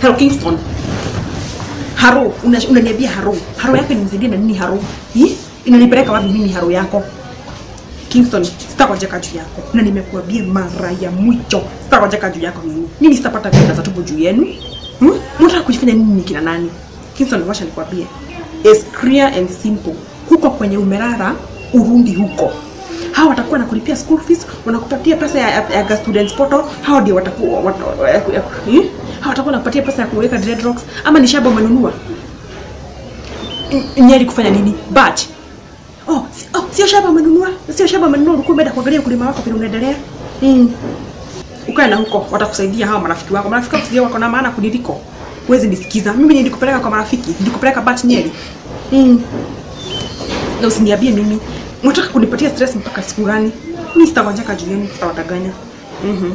Hello Kingston. Haro, una- unaniambia haro. Haro yako inanisaidia na nini haro? Hii? Inanipeleka wapi mimi haro yako? Kingston, sitakwajeka juu yako. Na nimekuambia mara ya mwisho, sitakwajeka juu yako mimi. Mimi sitapata pesa za tubu juu yenu. Hmm? Mtaka kujifanya nini ni kina nani? Kingston, wacha nikwambie. It's clear and simple. Huko kwenye umelala, urundi huko. Hawa watakuwa nakulipia school fees, wanakupatia pesa ya, ya, ya students portal, hao ndio watakuwa wat, ya, ya, eh? Hawa watakuwa nakupatia pesa ya kuweka dreadlocks ama ni shaba umenunua? Nyeri kufanya nini? Batch. Oh, si, oh, sio shaba umenunua? Sio shaba umenunua, ulikuwa umeenda kuangalia ukulima wako vile unaendelea. Mm. Ukae na huko, watakusaidia hawa marafiki wako. Marafiki wako sio wako na maana kuniliko. Huwezi nisikiza. Mimi nilikupeleka kwa marafiki, nilikupeleka batch Nyeri. Mm. Na usiniambie mimi mnataka kunipatia stress mpaka siku gani? Mimi sitawajaka juu yenu, sitawataganya. Mhm.